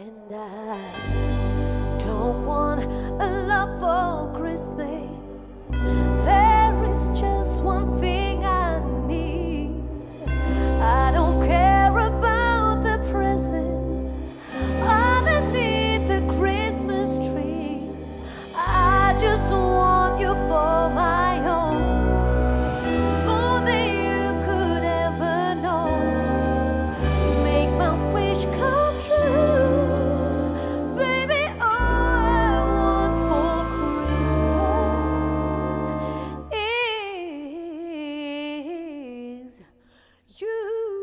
And I don't want a love for Christmas. you